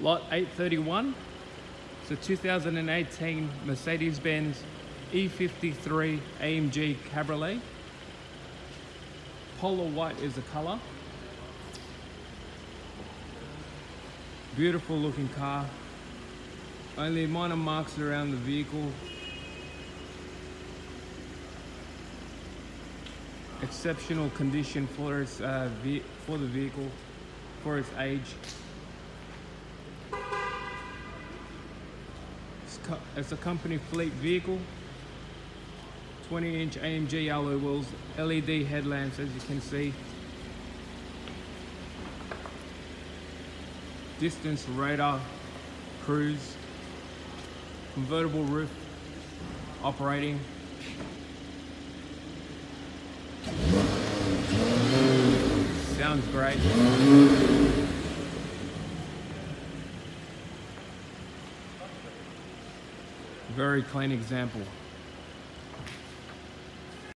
lot 831. It's a 2018 Mercedes-Benz E53 AMG Cabriolet. Polar white is the color. Beautiful looking car. Only minor marks around the vehicle. Exceptional condition for its uh, for the vehicle, for its age. It's, a company fleet vehicle. 20 inch AMG alloy wheels, LED headlamps as you can see. Distance radar, cruise, convertible roof, operating. Sounds great. Very clean example.